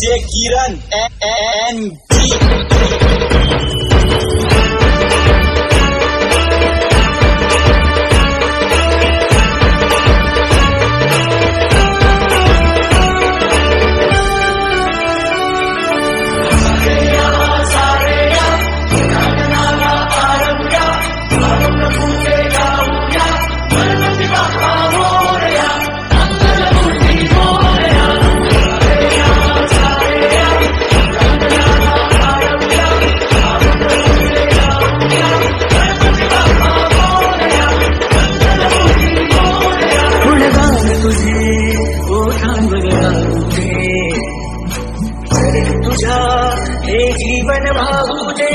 Jagiran NB जा हे जीवन भागुले